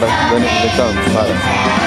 para, Dani, então, para.